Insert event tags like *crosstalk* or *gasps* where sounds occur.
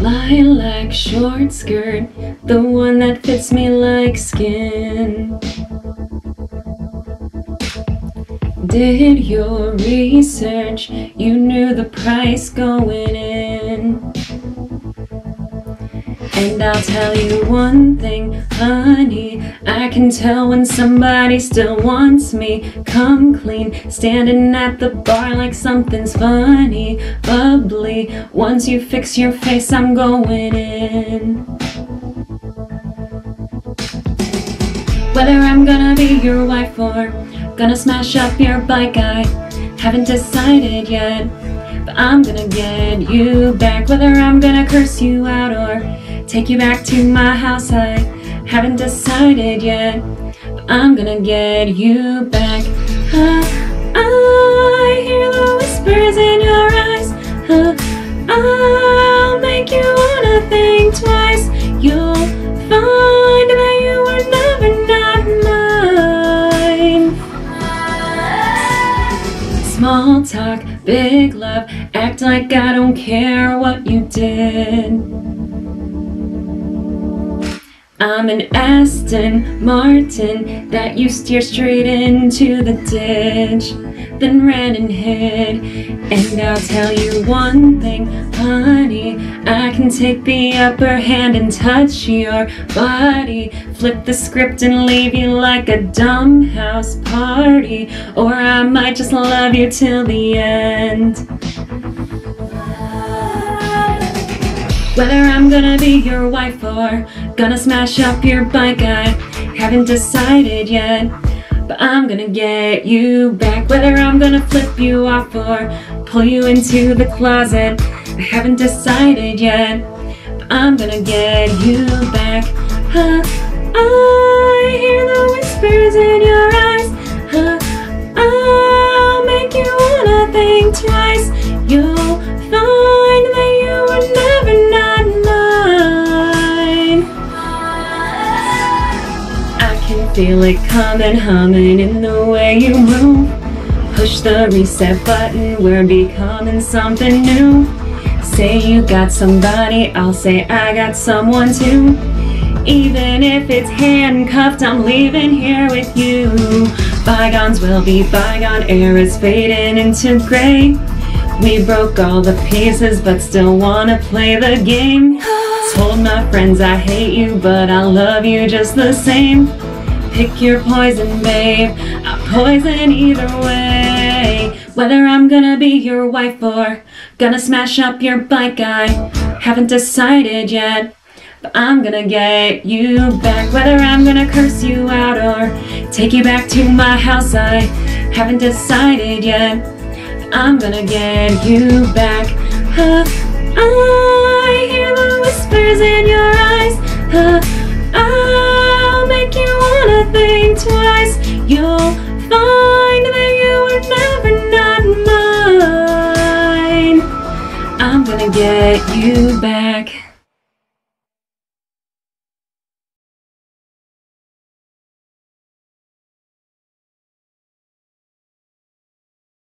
Lilac short skirt, the one that fits me like skin. Did your research, you knew the price going in. And I'll tell you one thing, honey. I can tell when somebody still wants me. Come clean, standing at the bar like something's funny, bubbly. Once you fix your face, I'm going in. Whether I'm gonna be your wife or gonna smash up your bike, I haven't decided yet. But I'm gonna get you back, whether I'm gonna curse you out or Take you back to my house, I haven't decided yet. But I'm gonna get you back. Uh, I hear the whispers in your eyes. Uh, I'll make you wanna think twice. You'll find that you were never not mine. Small talk, big love, act like I don't care what you did. I'm an Aston Martin that you steer straight into the ditch, then ran and hid. And I'll tell you one thing, honey, I can take the upper hand and touch your body, flip the script and leave you like a dumb house party, or I might just love you till the end. Whether I'm gonna be your wife or gonna smash up your bike, I haven't decided yet. But I'm gonna get you back. Whether I'm gonna flip you off or pull you into the closet, I haven't decided yet. But I'm gonna get you back. Huh, I hear the whispers in your eyes. Feel it coming, humming in the way you move. Push the reset button, we're becoming something new. Say you got somebody, I'll say I got someone too. Even if it's handcuffed, I'm leaving here with you. Bygones will be bygone, air is fading into gray. We broke all the pieces, but still wanna play the game. *gasps* Told my friends I hate you, but I love you just the same. Pick your poison, babe. I'll poison either way. Whether I'm gonna be your wife or gonna smash up your bike, I haven't decided yet. But I'm gonna get you back. Whether I'm gonna curse you out or take you back to my house, I haven't decided yet. But I'm gonna get you back. Huh, I hear the whispers in You'll find that you were never not mine. I'm gonna get you back.